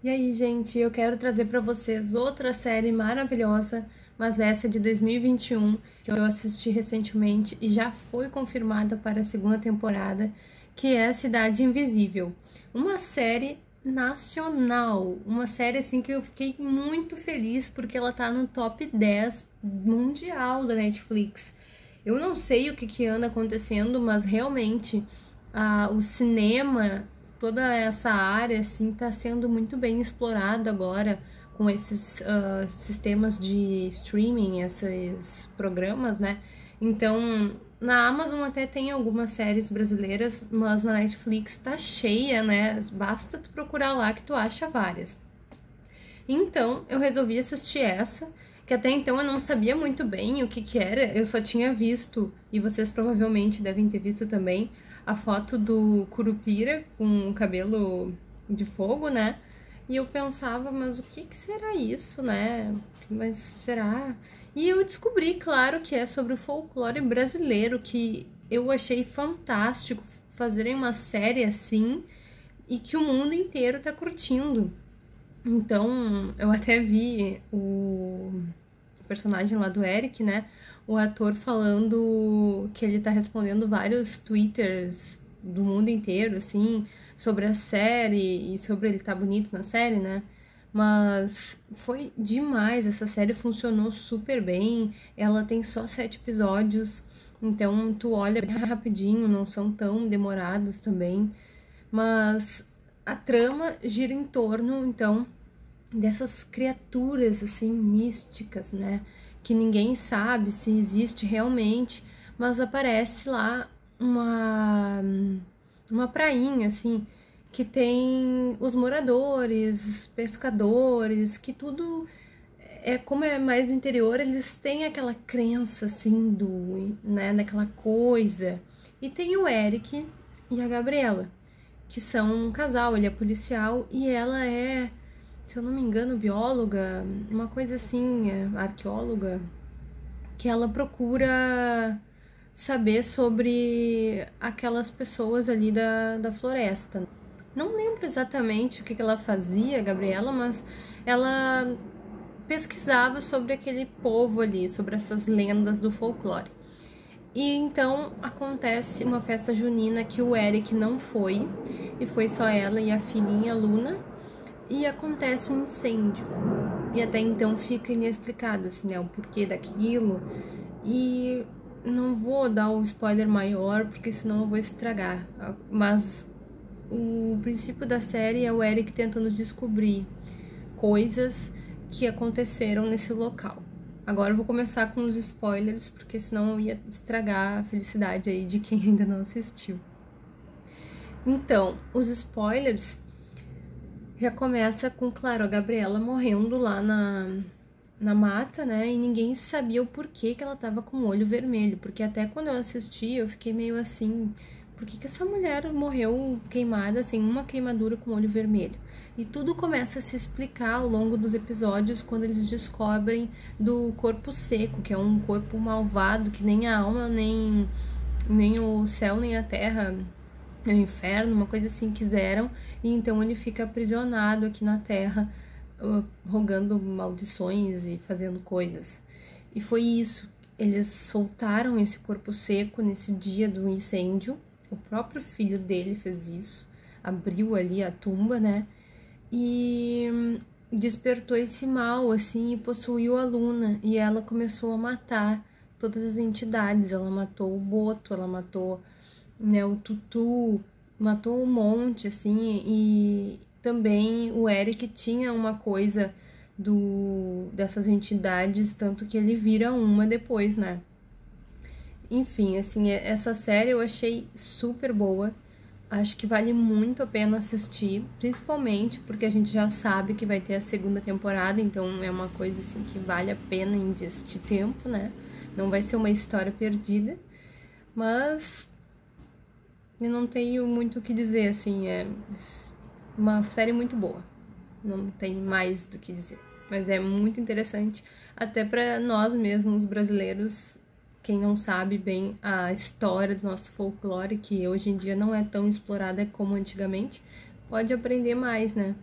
E aí, gente, eu quero trazer para vocês outra série maravilhosa, mas essa é de 2021, que eu assisti recentemente e já foi confirmada para a segunda temporada, que é Cidade Invisível. Uma série nacional, uma série assim que eu fiquei muito feliz porque ela tá no top 10 mundial da Netflix. Eu não sei o que, que anda acontecendo, mas realmente o cinema toda essa área assim está sendo muito bem explorado agora com esses uh, sistemas de streaming, esses programas, né? Então, na Amazon até tem algumas séries brasileiras, mas na Netflix tá cheia, né? Basta tu procurar lá que tu acha várias. Então, eu resolvi assistir essa, que até então eu não sabia muito bem o que que era, eu só tinha visto, e vocês provavelmente devem ter visto também, a foto do Curupira com o cabelo de fogo, né? E eu pensava, mas o que, que será isso, né? Mas será? E eu descobri, claro, que é sobre o folclore brasileiro, que eu achei fantástico fazerem uma série assim e que o mundo inteiro tá curtindo. Então, eu até vi o personagem lá do Eric, né? O ator falando que ele tá respondendo vários twitters do mundo inteiro, assim, sobre a série e sobre ele tá bonito na série, né? Mas foi demais, essa série funcionou super bem. Ela tem só sete episódios, então tu olha bem rapidinho, não são tão demorados também. Mas a trama gira em torno, então, dessas criaturas assim místicas, né? Que ninguém sabe se existe realmente, mas aparece lá uma uma prainha assim que tem os moradores, pescadores, que tudo é como é mais no interior, eles têm aquela crença assim do, né, daquela coisa. E tem o Eric e a Gabriela, que são um casal, ele é policial e ela é se eu não me engano, bióloga, uma coisa assim, é, arqueóloga, que ela procura saber sobre aquelas pessoas ali da, da floresta. Não lembro exatamente o que, que ela fazia, Gabriela, mas ela pesquisava sobre aquele povo ali, sobre essas lendas do folclore. E então acontece uma festa junina que o Eric não foi, e foi só ela e a filhinha Luna, e acontece um incêndio. E até então fica inexplicado assim, né, o porquê daquilo. E não vou dar o um spoiler maior, porque senão eu vou estragar. Mas o princípio da série é o Eric tentando descobrir coisas que aconteceram nesse local. Agora eu vou começar com os spoilers, porque senão eu ia estragar a felicidade aí de quem ainda não assistiu. Então, os spoilers já começa com, claro, a Gabriela morrendo lá na, na mata, né? E ninguém sabia o porquê que ela tava com o olho vermelho. Porque até quando eu assisti, eu fiquei meio assim, por que, que essa mulher morreu queimada, assim, uma queimadura com olho vermelho? E tudo começa a se explicar ao longo dos episódios quando eles descobrem do corpo seco, que é um corpo malvado, que nem a alma, nem, nem o céu, nem a terra no inferno, uma coisa assim quiseram, e então ele fica aprisionado aqui na Terra, uh, rogando maldições e fazendo coisas. E foi isso, eles soltaram esse corpo seco nesse dia do incêndio, o próprio filho dele fez isso, abriu ali a tumba, né? E hum, despertou esse mal, assim, e possuiu a Luna, e ela começou a matar todas as entidades, ela matou o Boto, ela matou né, o Tutu matou um monte, assim, e também o Eric tinha uma coisa do dessas entidades, tanto que ele vira uma depois, né? Enfim, assim, é, essa série eu achei super boa. Acho que vale muito a pena assistir, principalmente porque a gente já sabe que vai ter a segunda temporada, então é uma coisa assim que vale a pena investir tempo, né? Não vai ser uma história perdida. Mas eu não tenho muito o que dizer, assim, é uma série muito boa. Não tem mais do que dizer. Mas é muito interessante, até para nós mesmos, brasileiros, quem não sabe bem a história do nosso folclore, que hoje em dia não é tão explorada como antigamente, pode aprender mais, né?